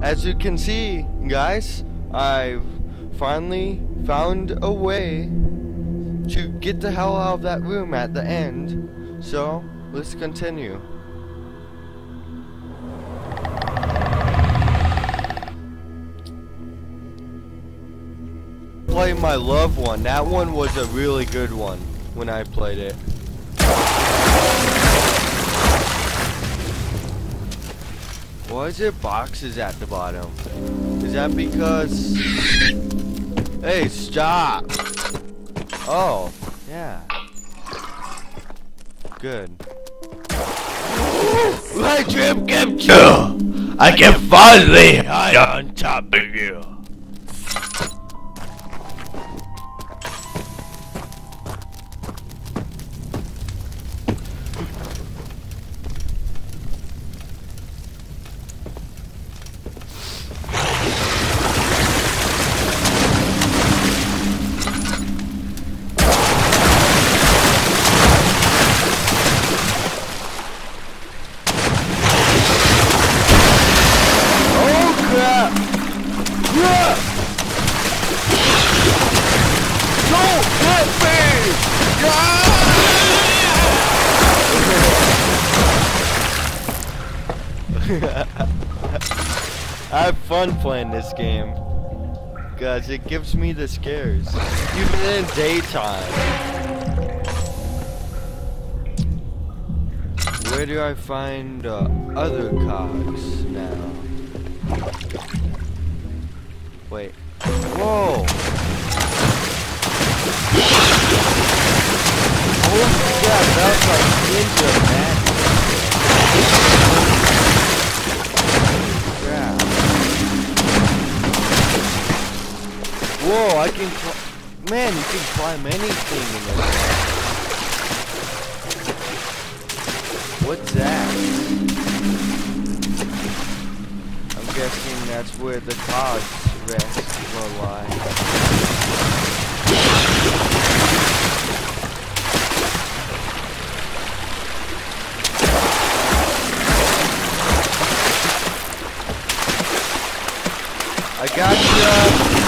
as you can see, guys, I've finally found a way to get the hell out of that room at the end. So, let's continue. Play my loved one. That one was a really good one when I played it. Why is there boxes at the bottom? Is that because... Hey, stop! Oh, yeah. Good. My dream came true! I can finally hide on top of you! I have fun playing this game. Guys, it gives me the scares. Even in daytime. Where do I find uh, other cogs now? Wait. Whoa! Holy crap, that was like ninja magic. Crap. Whoa, I can Man, you can climb anything in this. What's that? I'm guessing that's where the cogs rest or lie. I got you.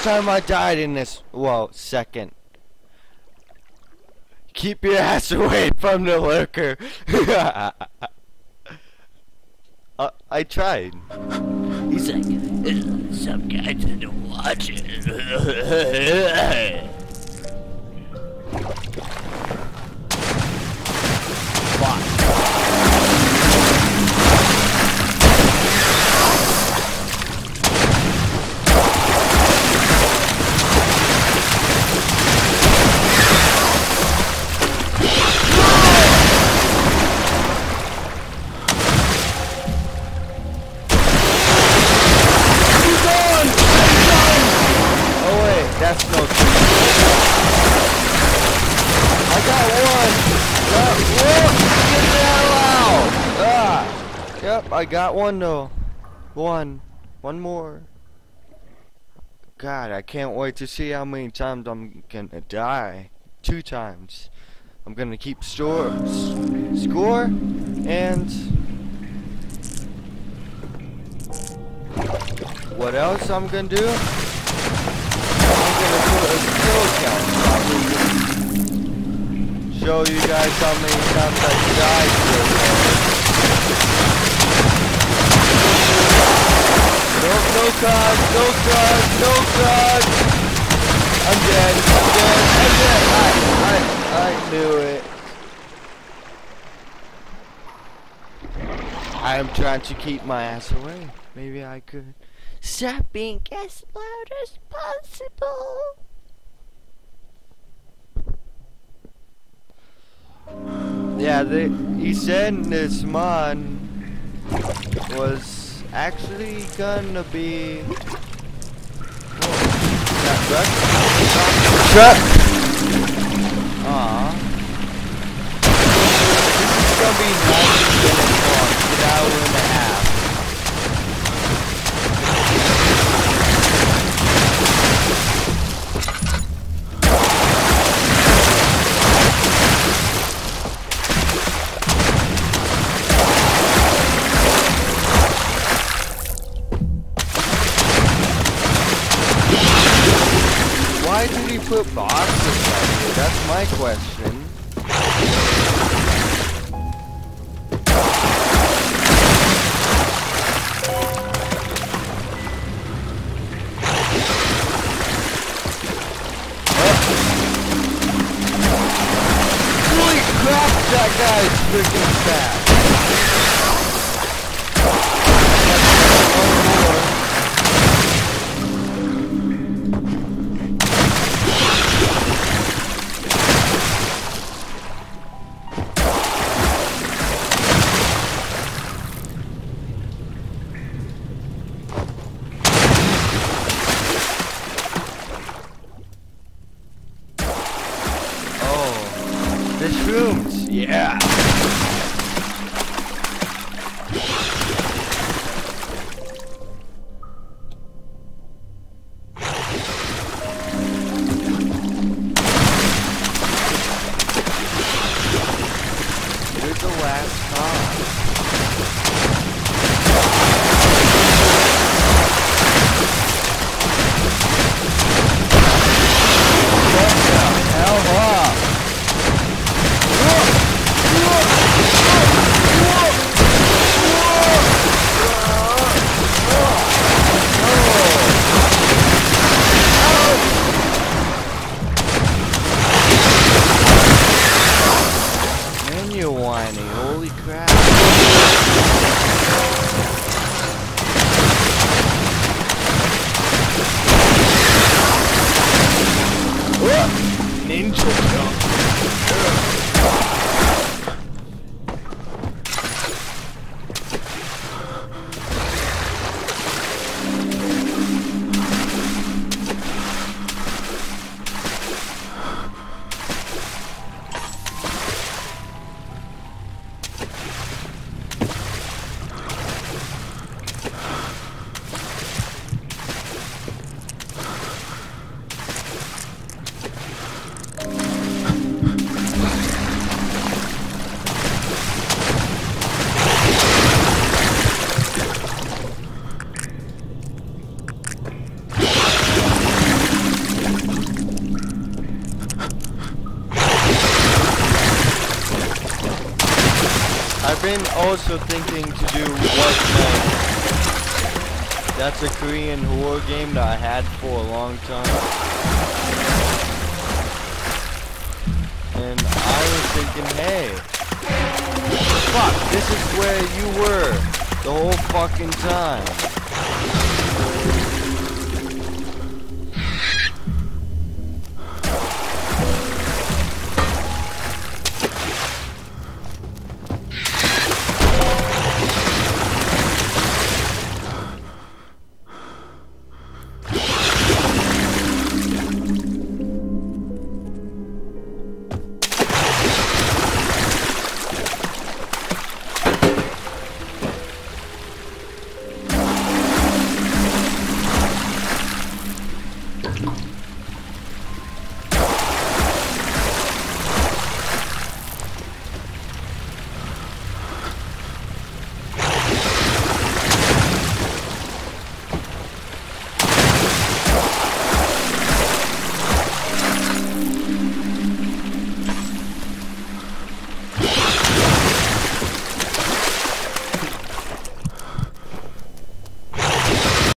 First time I died in this, well, second. Keep your ass away from the lurker. uh, I tried. He's like, some guy didn't watch Yep, I got one though. One. One more. God, I can't wait to see how many times I'm gonna die. Two times. I'm gonna keep store score and what else I'm gonna do? I'm gonna put a kill count probably. Show you guys how many times I died Nope, No god, no god, no god! I'm dead, I'm dead, I'm dead! I, I, I knew it. I am trying to keep my ass away. Maybe I could. Stop being as loud as possible. Yeah, they, he said this mod was actually gonna be. That truck? Truck! Aw. Put boxes out here? That's my question. Holy crap, that guy's freaking fast. Shrooms, yeah. Ninja jump. I've been also thinking to do White Knight. That's a Korean horror game that I had for a long time. And I was thinking, hey, fuck, this is where you were the whole fucking time.